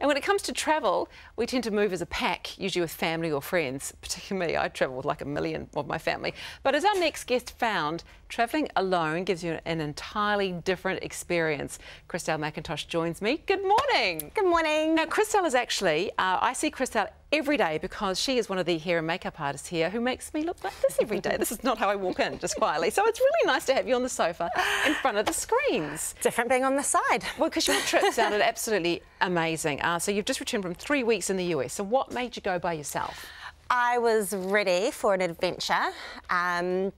And when it comes to travel, we tend to move as a pack, usually with family or friends. Particularly me, I travel with like a million of my family. But as our next guest found, travelling alone gives you an entirely different experience. Christelle McIntosh joins me. Good morning. Good morning. Now, Christelle is actually, uh, I see Christelle every day because she is one of the hair and makeup artists here who makes me look like this every day. this is not how I walk in, just quietly. So it's really nice to have you on the sofa in front of the screens. Different being on the side. Well, because your trip sounded absolutely amazing. Uh, so you've just returned from three weeks in the US. So what made you go by yourself? I was ready for an adventure. Um,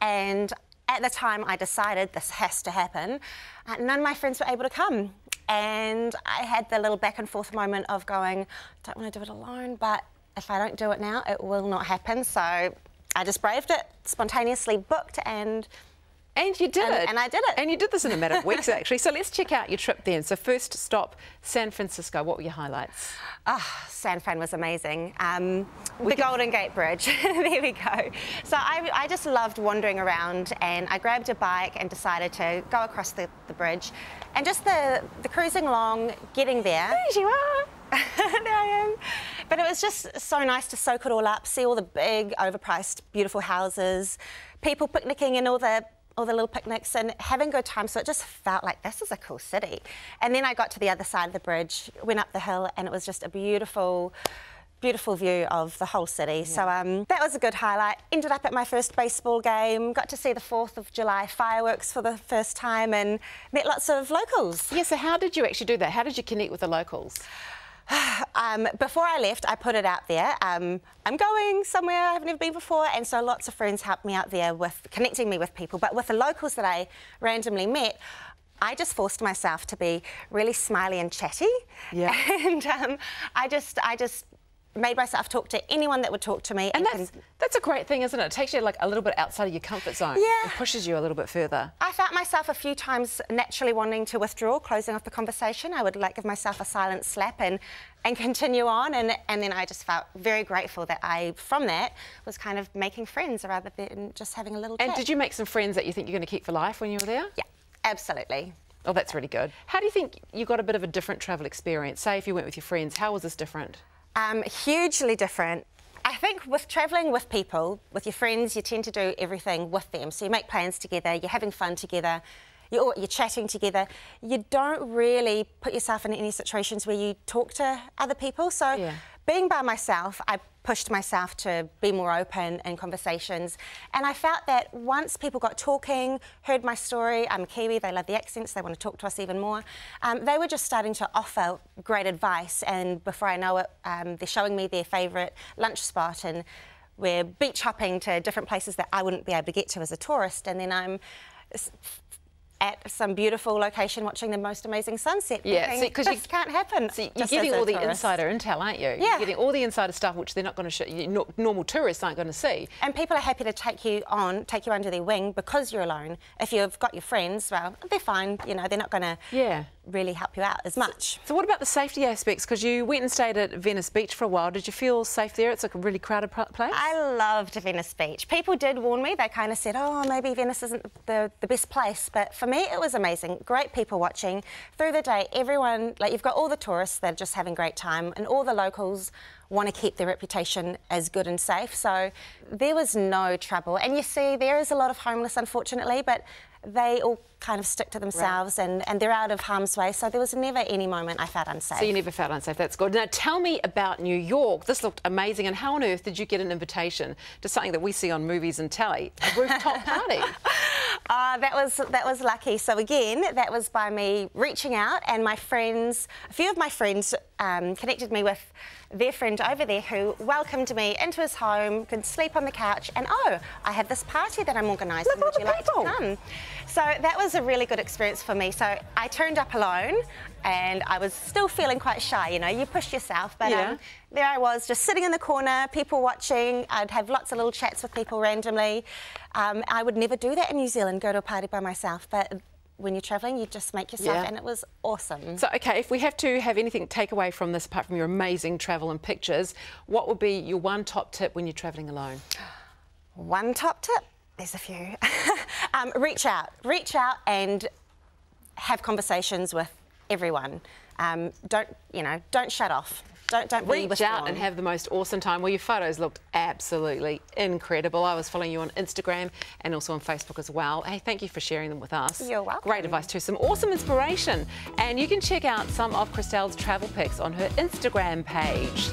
and at the time I decided this has to happen, uh, none of my friends were able to come. And I had the little back and forth moment of going, I don't want to do it alone, but if I don't do it now, it will not happen. So I just braved it, spontaneously booked, and and you did and, it. And I did it. And you did this in a matter of weeks, actually. So let's check out your trip then. So first stop, San Francisco. What were your highlights? Oh, San Fran was amazing. Um, the Golden Gate Bridge. there we go. So I, I, just loved wandering around and I grabbed a bike and decided to go across the, the bridge. And just the, the cruising along, getting there. There you are. there I am. But it was just so nice to soak it all up, see all the big, overpriced, beautiful houses, people picnicking in all the all the little picnics and having good time. So it just felt like this is a cool city. And then I got to the other side of the bridge, went up the hill, and it was just a beautiful beautiful view of the whole city. Yeah. So um, that was a good highlight. Ended up at my first baseball game, got to see the 4th of July fireworks for the first time and met lots of locals. Yeah, so how did you actually do that? How did you connect with the locals? Um, before I left, I put it out there. Um, I'm going somewhere I haven't ever been before, and so lots of friends helped me out there with connecting me with people. But with the locals that I randomly met, I just forced myself to be really smiley and chatty. Yeah. And um, I just, I just made myself talk to anyone that would talk to me. And, and that's, can... that's a great thing, isn't it? It takes you like a little bit outside of your comfort zone. Yeah. And pushes you a little bit further. I felt myself a few times naturally wanting to withdraw, closing off the conversation. I would like give myself a silent slap and and continue on and and then I just felt very grateful that I from that was kind of making friends rather than just having a little And did you make some friends that you think you're going to keep for life when you were there? Yeah, absolutely. Oh, that's really good. How do you think you got a bit of a different travel experience? Say if you went with your friends, how was this different? Um, hugely different. I think with travelling with people, with your friends, you tend to do everything with them. So you make plans together, you're having fun together, you're, you're chatting together. You don't really put yourself in any situations where you talk to other people. So yeah. Being by myself, I pushed myself to be more open in conversations. And I felt that once people got talking, heard my story, I'm a Kiwi, they love the accents, they want to talk to us even more, um, they were just starting to offer great advice. And before I know it, um, they're showing me their favourite lunch spot and we're beach hopping to different places that I wouldn't be able to get to as a tourist. And then I'm at some beautiful location watching the most amazing sunset. Yeah, because you can't happen. So you're getting all the tourist. insider intel, aren't you? Yeah. You're getting all the insider stuff which they're not going to show you, normal tourists aren't going to see. And people are happy to take you on, take you under their wing because you're alone. If you've got your friends, well, they're fine. You know, they're not going to yeah. Really help you out as much. So, so what about the safety aspects? Because you went and stayed at Venice Beach for a while. Did you feel safe there? It's like a really crowded place. I loved Venice Beach. People did warn me. They kind of said, oh, maybe Venice isn't the, the best place. But for me, it was amazing great people watching. Through the day, everyone, like you've got all the tourists that are just having a great time and all the locals want to keep their reputation as good and safe. So there was no trouble. And you see, there is a lot of homeless, unfortunately, but they all kind of stick to themselves right. and, and they're out of harm's way. So there was never any moment I felt unsafe. So you never felt unsafe. That's good. Now tell me about New York. This looked amazing. And how on earth did you get an invitation to something that we see on movies and telly, a rooftop party? Uh, that was that was lucky. So again, that was by me reaching out, and my friends, a few of my friends, um, connected me with their friend over there who welcomed me into his home, could sleep on the couch, and oh, I have this party that I'm organising. Would you like people. to come? So that was a really good experience for me. So I turned up alone and I was still feeling quite shy, you know, you push yourself. But yeah. um, there I was, just sitting in the corner, people watching. I'd have lots of little chats with people randomly. Um, I would never do that in New Zealand, go to a party by myself. But when you're travelling, you just make yourself, yeah. and it was awesome. So, okay, if we have to have anything take away from this, apart from your amazing travel and pictures, what would be your one top tip when you're travelling alone? One top tip? There's a few. um, reach out. Reach out and have conversations with everyone. Um, don't, you know, don't shut off. Don't, don't Reach out and have the most awesome time. Well, your photos looked absolutely incredible. I was following you on Instagram and also on Facebook as well. Hey, thank you for sharing them with us. You're welcome. Great advice too. Some awesome inspiration. And you can check out some of Christelle's travel pics on her Instagram page.